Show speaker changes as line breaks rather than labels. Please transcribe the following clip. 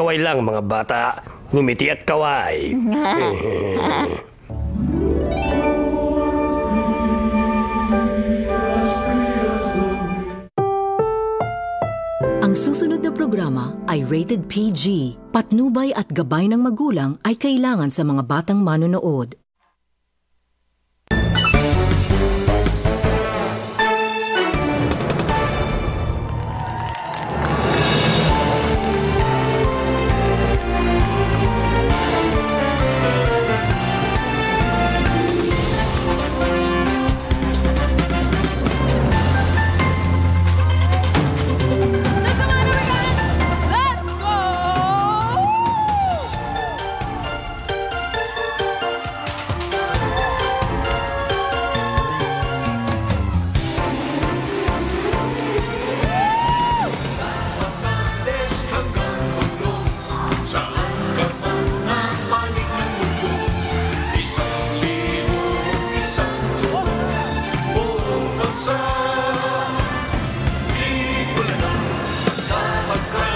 kaway lang mga bata. Ngumiti at kaway.
Ang susunod na programa ay rated PG. Patnubay at gabay ng magulang ay kailangan sa mga batang manonood. Look.